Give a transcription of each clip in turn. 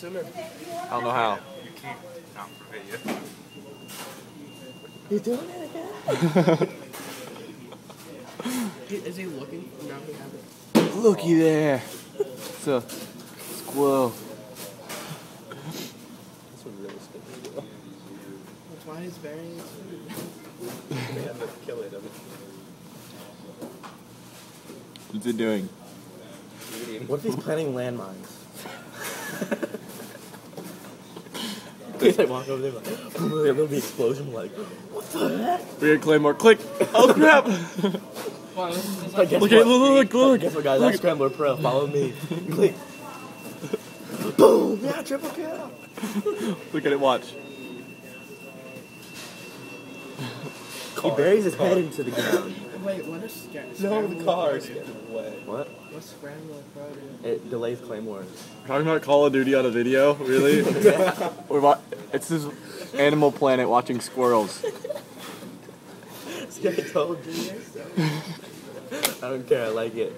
sooner. I don't know how. You can't not for video. You doing it again? Is he looking? No, he hasn't. Looky there. It's a squirrel. This one really stinks. That's why he's burying his food. They end up killing him. What's it doing? What if he's planting landmines? They like walk over there like, there'll be explosion. Like, what the heck? Weird Claymore. Click. Oh crap! Well, this is Like, guess Look at what? look, look, look. Guess what, guys? I'm Scrambler Pro. Follow me. Click. Boom! Yeah, triple kill. Look at it. Watch. He buries his head into the ground. Wait, what is sca- No, the car's pro do? getting wet. What? What's scramble pro do? It delays claymores. Talking about Call of Duty on a video? Really? We're wa- it's this Animal Planet watching squirrels. See, I told you. I don't care. I like it.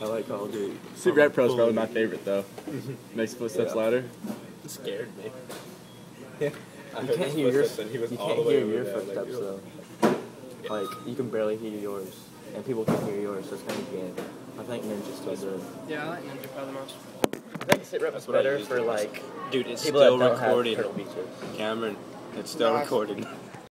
I like Call of Duty. Super Rat Pro is probably my favorite though. Makes footsteps Yeah. louder. It scared me. I You heard can't hear your, footsteps he was you all can't the way hear your there, footsteps you know. though. Like you can barely hear yours, and people can hear yours, so it's kind of good. I think Ninja's still good. Yeah, I like Ninja Pro the most. I think sit rep is better for like Dude, it's people still that don't recording. have. Cameron, it's still Nice. recording.